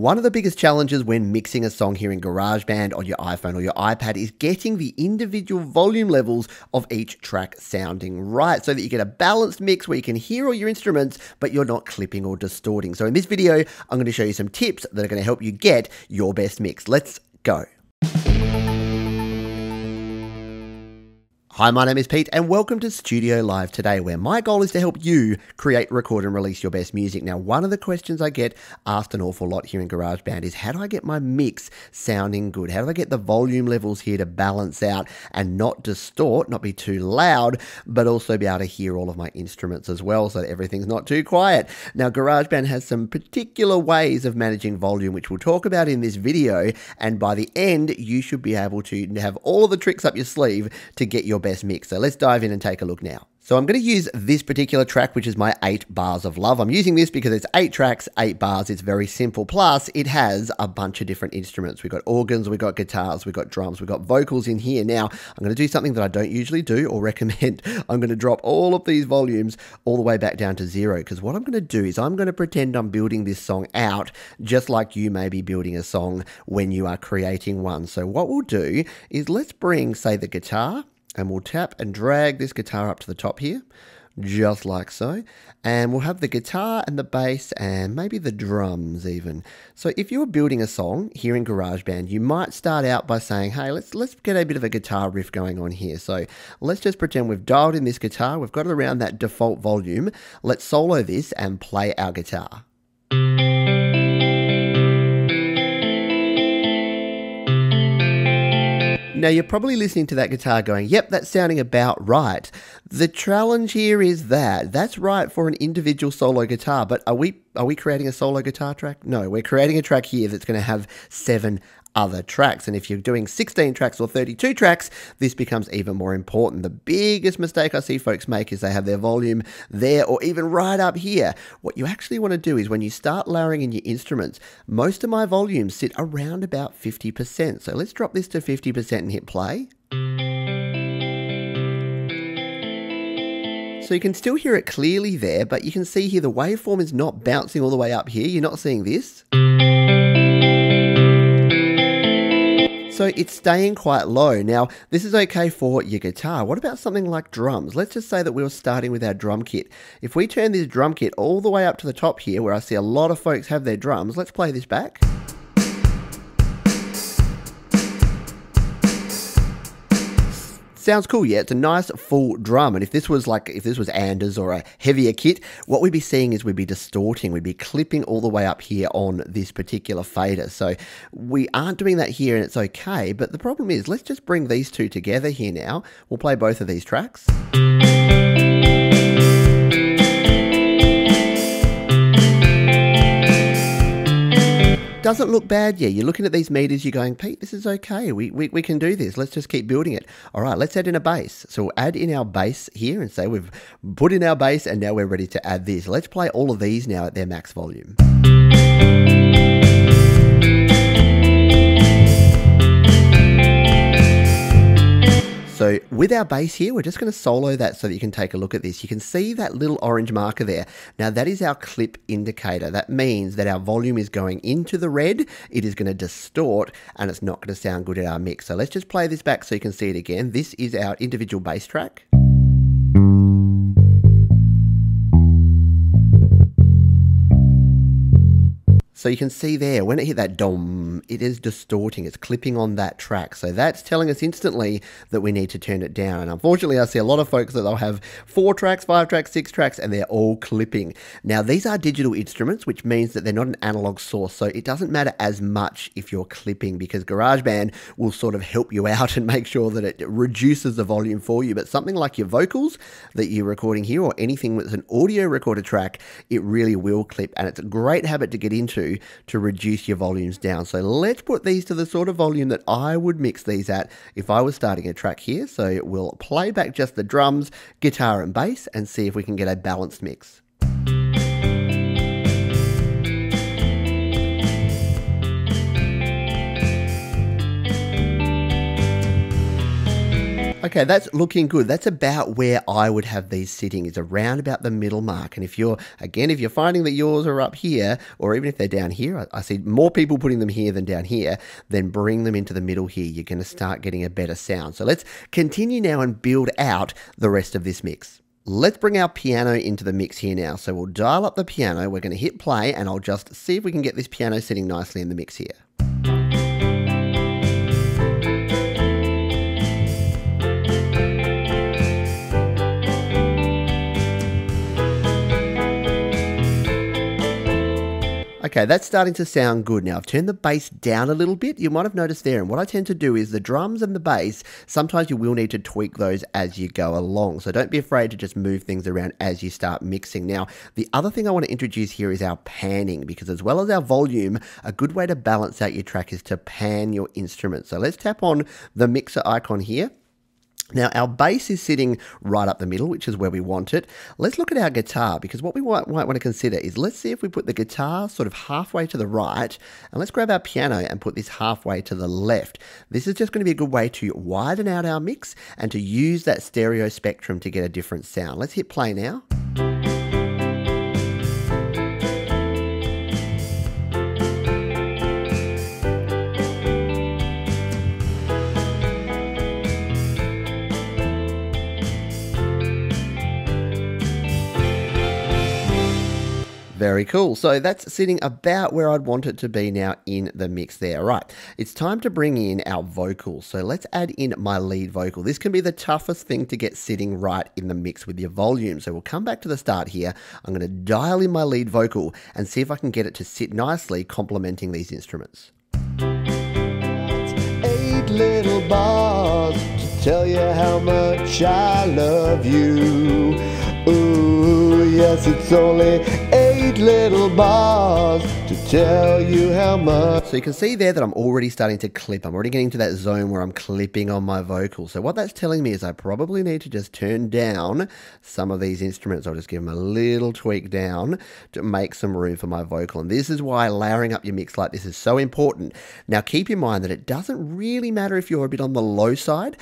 One of the biggest challenges when mixing a song here in GarageBand on your iPhone or your iPad is getting the individual volume levels of each track sounding right so that you get a balanced mix where you can hear all your instruments but you're not clipping or distorting. So in this video, I'm going to show you some tips that are going to help you get your best mix. Let's go. Hi, my name is Pete, and welcome to Studio Live today, where my goal is to help you create, record, and release your best music. Now, one of the questions I get asked an awful lot here in GarageBand is how do I get my mix sounding good? How do I get the volume levels here to balance out and not distort, not be too loud, but also be able to hear all of my instruments as well so that everything's not too quiet? Now, GarageBand has some particular ways of managing volume, which we'll talk about in this video, and by the end, you should be able to have all the tricks up your sleeve to get your best best mix. So let's dive in and take a look now. So I'm going to use this particular track, which is my eight bars of love. I'm using this because it's eight tracks, eight bars. It's very simple. Plus, it has a bunch of different instruments. We've got organs, we've got guitars, we've got drums, we've got vocals in here. Now, I'm going to do something that I don't usually do or recommend. I'm going to drop all of these volumes all the way back down to zero because what I'm going to do is I'm going to pretend I'm building this song out just like you may be building a song when you are creating one. So what we'll do is let's bring, say, the guitar and we'll tap and drag this guitar up to the top here just like so. And we'll have the guitar and the bass and maybe the drums even. So if you were building a song here in GarageBand you might start out by saying hey let's let's get a bit of a guitar riff going on here. So let's just pretend we've dialed in this guitar. We've got it around that default volume. Let's solo this and play our guitar Now, you're probably listening to that guitar going, yep, that's sounding about right. The challenge here is that that's right for an individual solo guitar, but are we are we creating a solo guitar track? No, we're creating a track here that's going to have seven other tracks. And if you're doing 16 tracks or 32 tracks, this becomes even more important. The biggest mistake I see folks make is they have their volume there or even right up here. What you actually want to do is when you start layering in your instruments, most of my volumes sit around about 50%. So let's drop this to 50% and hit play. So you can still hear it clearly there, but you can see here the waveform is not bouncing all the way up here. You're not seeing this. So it's staying quite low. Now, this is okay for your guitar. What about something like drums? Let's just say that we were starting with our drum kit. If we turn this drum kit all the way up to the top here, where I see a lot of folks have their drums, let's play this back. Sounds cool, yeah. It's a nice full drum. And if this was like, if this was Anders or a heavier kit, what we'd be seeing is we'd be distorting. We'd be clipping all the way up here on this particular fader. So we aren't doing that here and it's okay. But the problem is, let's just bring these two together here now. We'll play both of these tracks. Doesn't look bad. Yeah, you're looking at these meters, you're going, Pete, this is okay. We, we, we can do this. Let's just keep building it. All right, let's add in a bass. So we'll add in our bass here and say we've put in our bass and now we're ready to add this. Let's play all of these now at their max volume. So with our bass here, we're just going to solo that so that you can take a look at this. You can see that little orange marker there. Now that is our clip indicator. That means that our volume is going into the red. It is going to distort and it's not going to sound good at our mix. So let's just play this back so you can see it again. This is our individual bass track. So you can see there, when it hit that dom, it is distorting, it's clipping on that track. So that's telling us instantly that we need to turn it down. And unfortunately, I see a lot of folks that they'll have four tracks, five tracks, six tracks, and they're all clipping. Now, these are digital instruments, which means that they're not an analog source. So it doesn't matter as much if you're clipping because GarageBand will sort of help you out and make sure that it reduces the volume for you. But something like your vocals that you're recording here or anything with an audio recorder track, it really will clip. And it's a great habit to get into to reduce your volumes down. So let's put these to the sort of volume that I would mix these at if I was starting a track here. So we'll play back just the drums, guitar and bass and see if we can get a balanced mix. Okay, that's looking good. That's about where I would have these sitting, is around about the middle mark. And if you're, again, if you're finding that yours are up here, or even if they're down here, I, I see more people putting them here than down here, then bring them into the middle here. You're going to start getting a better sound. So let's continue now and build out the rest of this mix. Let's bring our piano into the mix here now. So we'll dial up the piano, we're going to hit play, and I'll just see if we can get this piano sitting nicely in the mix here. Okay, that's starting to sound good now. I've turned the bass down a little bit. You might have noticed there. And what I tend to do is the drums and the bass, sometimes you will need to tweak those as you go along. So don't be afraid to just move things around as you start mixing. Now, the other thing I want to introduce here is our panning, because as well as our volume, a good way to balance out your track is to pan your instrument. So let's tap on the mixer icon here. Now, our bass is sitting right up the middle, which is where we want it. Let's look at our guitar, because what we might, might, want to consider is let's see if we put the guitar sort of halfway to the right, and let's grab our piano and put this halfway to the left. This is just going to be a good way to widen out our mix and to use that stereo spectrum to get a different sound. Let's hit play now. Very cool. So that's sitting about where I'd want it to be now in the mix there. Right, it's time to bring in our vocals. So let's add in my lead vocal. This can be the toughest thing to get sitting right in the mix with your volume. So we'll come back to the start here. I'm going to dial in my lead vocal and see if I can get it to sit nicely complementing these instruments. Eight little bars to tell you how much I love you. Ooh, yes, it's only little bars to tell you how much. So you can see there that I'm already starting to clip. I'm already getting to that zone where I'm clipping on my vocals. So what that's telling me is I probably need to just turn down some of these instruments. I'll just give them a little tweak down to make some room for my vocal. And this is why layering up your mix like this is so important. Now keep in mind that it doesn't really matter if you're a bit on the low side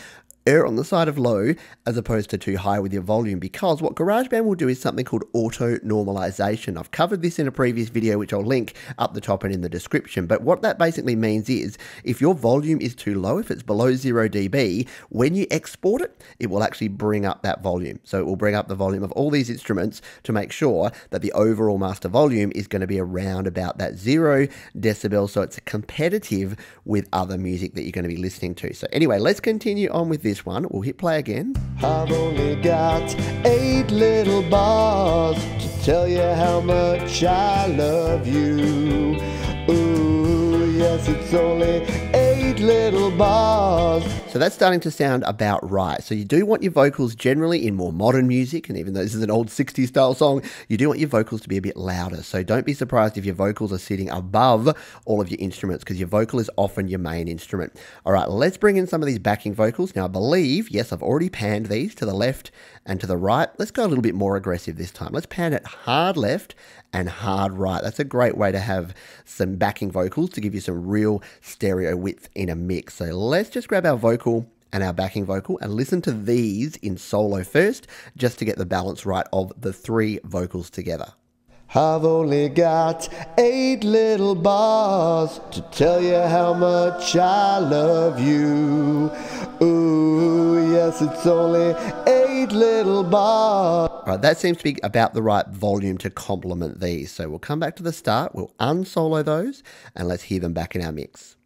err on the side of low as opposed to too high with your volume because what GarageBand will do is something called auto normalization. I've covered this in a previous video which I'll link up the top and in the description but what that basically means is if your volume is too low, if it's below 0 dB, when you export it, it will actually bring up that volume. So it will bring up the volume of all these instruments to make sure that the overall master volume is going to be around about that 0 decibel so it's competitive with other music that you're going to be listening to. So anyway, let's continue on with this this one. We'll hit play again. I've only got eight little bars to tell you how much I love you. Ooh, yes, it's only eight little bars. So that's starting to sound about right. So you do want your vocals generally in more modern music, and even though this is an old 60s style song, you do want your vocals to be a bit louder. So don't be surprised if your vocals are sitting above all of your instruments, because your vocal is often your main instrument. All right, let's bring in some of these backing vocals. Now I believe, yes, I've already panned these to the left and to the right. Let's go a little bit more aggressive this time. Let's pan it hard left and hard right. That's a great way to have some backing vocals to give you some real stereo width in a mix. So let's just grab our vocal and our backing vocal and listen to these in solo first just to get the balance right of the three vocals together. I've only got eight little bars to tell you how much I love you. Ooh, yes, it's only eight little bars. All right, that seems to be about the right volume to complement these. So we'll come back to the start, we'll unsolo those, and let's hear them back in our mix.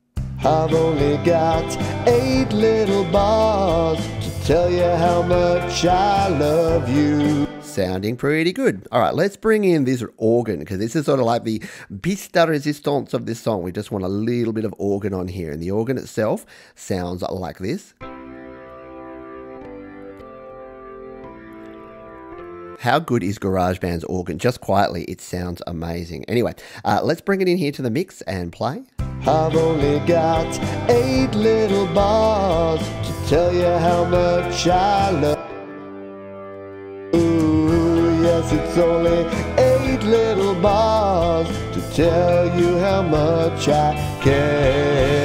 I've only got eight little bars to tell you how much I love you. Sounding pretty good. All right, let's bring in this organ because this is sort of like the pièce de résistance of this song. We just want a little bit of organ on here, and the organ itself sounds like this. How good is GarageBand's organ? Just quietly, it sounds amazing. Anyway, uh, let's bring it in here to the mix and play. I've only got eight little bars to tell you how much I love. Ooh, yes, it's only eight little bars to tell you how much I care.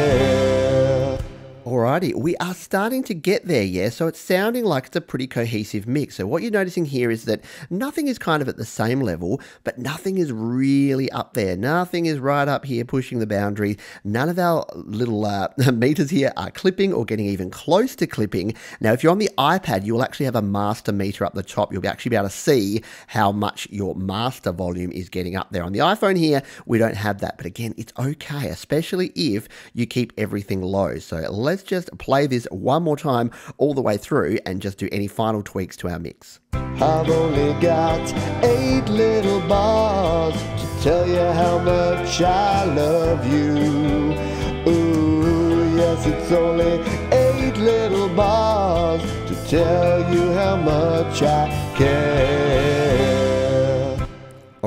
We are starting to get there, yeah? So it's sounding like it's a pretty cohesive mix. So what you're noticing here is that nothing is kind of at the same level, but nothing is really up there. Nothing is right up here pushing the boundary. None of our little uh, meters here are clipping or getting even close to clipping. Now, if you're on the iPad, you will actually have a master meter up the top. You'll actually be able to see how much your master volume is getting up there. On the iPhone here, we don't have that. But again, it's okay, especially if you keep everything low. So let's just play this one more time all the way through and just do any final tweaks to our mix. I've only got eight little bars to tell you how much I love you. Ooh, yes, it's only eight little bars to tell you how much I care.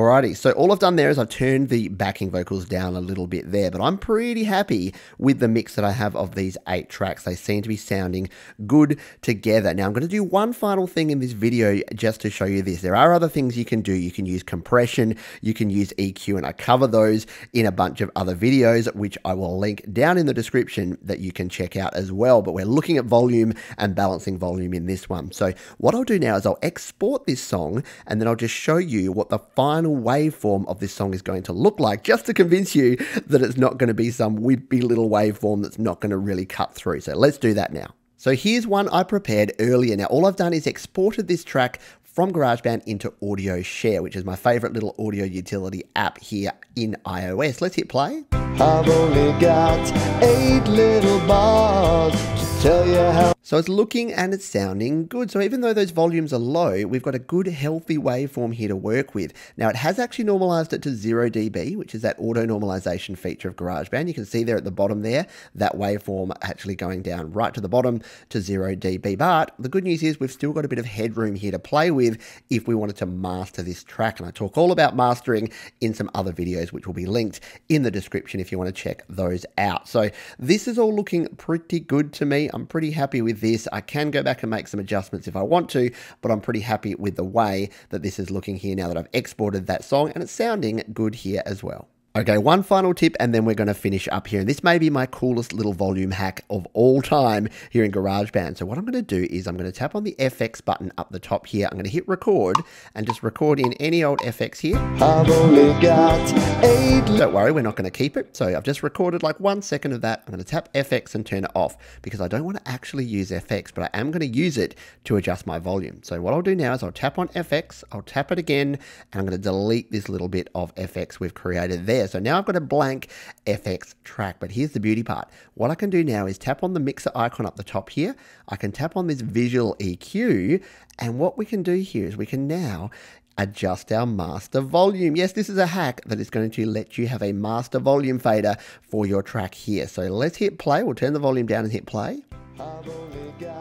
Alrighty, so all I've done there is I've turned the backing vocals down a little bit there, but I'm pretty happy with the mix that I have of these eight tracks. They seem to be sounding good together. Now I'm going to do one final thing in this video just to show you this. There are other things you can do. You can use compression, you can use EQ, and I cover those in a bunch of other videos, which I will link down in the description that you can check out as well. But we're looking at volume and balancing volume in this one. So what I'll do now is I'll export this song and then I'll just show you what the final final waveform of this song is going to look like, just to convince you that it's not going to be some wimpy little waveform that's not going to really cut through. So let's do that now. So here's one I prepared earlier. Now, all I've done is exported this track from GarageBand into AudioShare, which is my favorite little audio utility app here in iOS. Let's hit play. I've only got eight little bars to tell you how so it's looking and it's sounding good. So even though those volumes are low, we've got a good healthy waveform here to work with. Now it has actually normalized it to 0 dB, which is that auto normalization feature of GarageBand. You can see there at the bottom there, that waveform actually going down right to the bottom to 0 dB. But the good news is we've still got a bit of headroom here to play with if we wanted to master this track. And I talk all about mastering in some other videos, which will be linked in the description if you want to check those out. So this is all looking pretty good to me. I'm pretty happy with this. I can go back and make some adjustments if I want to, but I'm pretty happy with the way that this is looking here now that I've exported that song and it's sounding good here as well. Okay, one final tip and then we're going to finish up here. And this may be my coolest little volume hack of all time here in GarageBand. So what I'm going to do is I'm going to tap on the FX button up the top here. I'm going to hit record and just record in any old FX here. I've only got eight. Don't worry, we're not going to keep it. So I've just recorded like one second of that. I'm going to tap FX and turn it off because I don't want to actually use FX, but I am going to use it to adjust my volume. So what I'll do now is I'll tap on FX, I'll tap it again, and I'm going to delete this little bit of FX we've created there there. So now I've got a blank FX track, but here's the beauty part. What I can do now is tap on the mixer icon up the top here. I can tap on this visual EQ, and what we can do here is we can now adjust our master volume. Yes, this is a hack that is going to let you have a master volume fader for your track here. So let's hit play. We'll turn the volume down and hit play.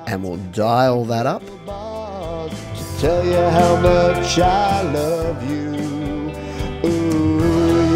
And we'll dial that up. To Tell you how much I love you. Ooh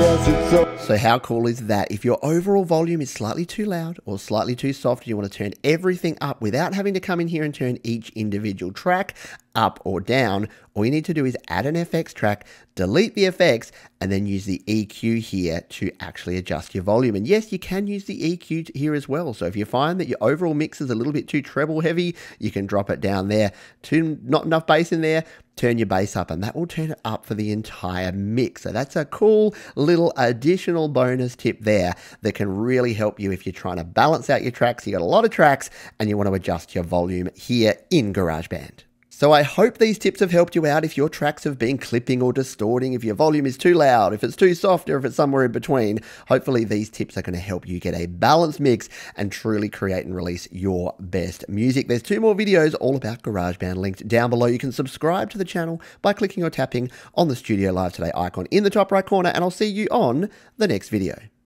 so. How cool is that? If your overall volume is slightly too loud or slightly too soft, you want to turn everything up without having to come in here and turn each individual track up or down, all you need to do is add an FX track, delete the effects, and then use the EQ here to actually adjust your volume. And yes, you can use the EQ here as well. So if you find that your overall mix is a little bit too treble heavy, you can drop it down there. Too not enough bass in there, turn your bass up, and that will turn it up for the entire mix. So that's a cool little additional bonus tip there that can really help you if you're trying to balance out your tracks. You got a lot of tracks and you want to adjust your volume here in GarageBand. So I hope these tips have helped you out if your tracks have been clipping or distorting, if your volume is too loud, if it's too soft, or if it's somewhere in between. Hopefully these tips are going to help you get a balanced mix and truly create and release your best music. There's two more videos all about GarageBand linked down below. You can subscribe to the channel by clicking or tapping on the Studio Live Today icon in the top right corner, and I'll see you on the next video.